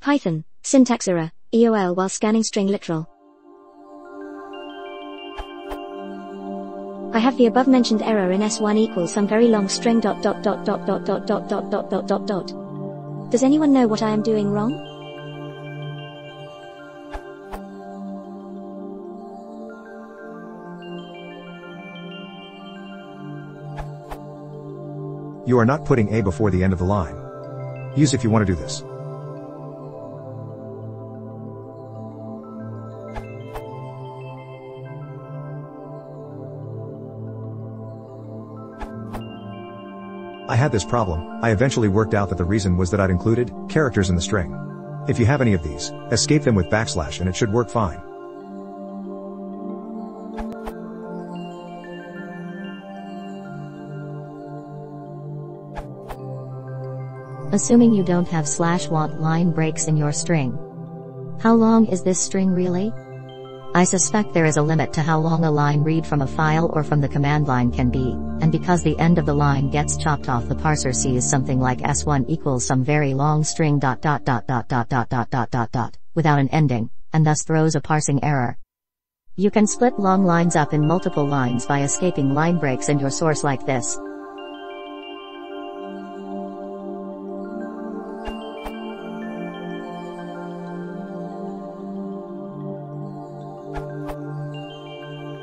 Python, syntax error, EOL while scanning string literal. I have the above mentioned error in S1 equals some very long string dot dot dot dot dot dot dot dot dot dot dot dot. Does anyone know what I am doing wrong? You are not putting A before the end of the line. Use if you want to do this. I had this problem, I eventually worked out that the reason was that I'd included characters in the string. If you have any of these, escape them with backslash and it should work fine. Assuming you don't have slash want line breaks in your string. How long is this string really? I suspect there is a limit to how long a line read from a file or from the command line can be, and because the end of the line gets chopped off the parser sees something like s1 equals some very long string dot dot dot dot dot dot dot dot dot dot, without an ending, and thus throws a parsing error. You can split long lines up in multiple lines by escaping line breaks in your source like this.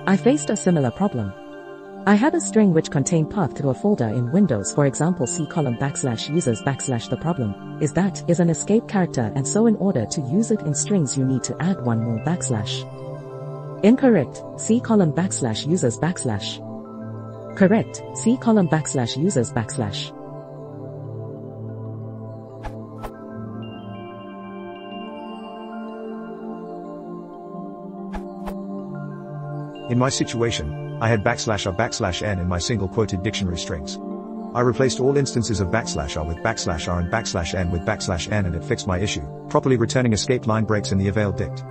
I faced a similar problem. I had a string which contained path to a folder in Windows for example C column backslash users backslash the problem is that is an escape character and so in order to use it in strings you need to add one more backslash. Incorrect, C column backslash users backslash. Correct, C column backslash users backslash. In my situation, I had backslash r backslash n in my single quoted dictionary strings. I replaced all instances of backslash r with backslash r and backslash n with backslash n and it fixed my issue, properly returning escape line breaks in the avail dict.